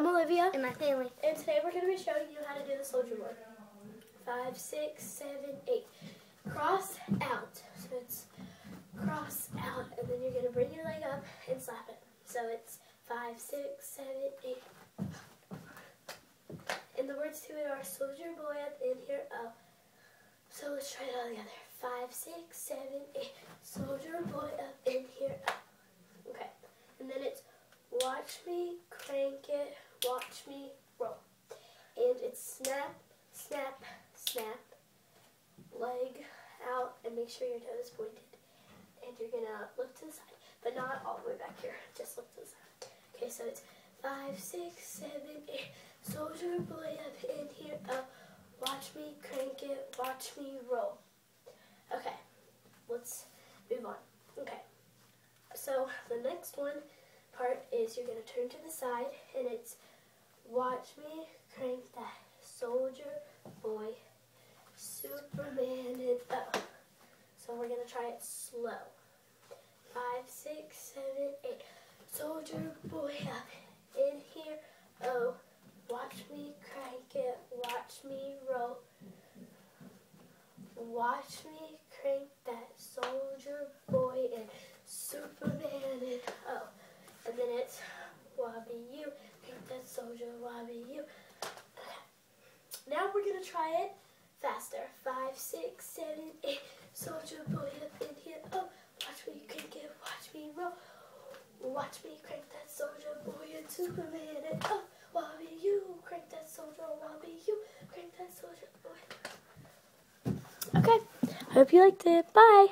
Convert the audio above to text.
I'm Olivia. And my family. And today we're going to be showing you how to do the soldier boy. Five, six, seven, eight. Cross out. So it's cross out. And then you're going to bring your leg up and slap it. So it's five, six, seven, eight. And the words to it are soldier boy up in here, oh. So let's try it all together. Five, six, seven, eight. Soldier boy up in here, oh. Okay. And then it's watch me crank it, watch me roll. And it's snap, snap, snap, leg out, and make sure your toe is pointed. And you're gonna look to the side, but not all the way back here, just look to the side. Okay, so it's five, six, seven, eight, soldier boy up in here, up, watch me crank it, watch me roll. Okay, let's move on. Okay, so the next one part is you're going to turn to the side and it's watch me crank that soldier boy Superman it oh. So we're going to try it slow. Five, six, seven, eight. Soldier boy up in here. Oh, watch me crank it. Watch me roll. Watch me crank that soldier boy and Superman and oh. And then it's Wobby you, Now we're gonna try it faster. Five, six, seven, eight. Soldier boy up in here. Oh, watch me crank it, watch me roll. Watch me crank that soldier boy and Superman and oh, Wobby you, crank that soldier, Wobby you, crank that soldier boy. Okay, I hope you liked it. Bye.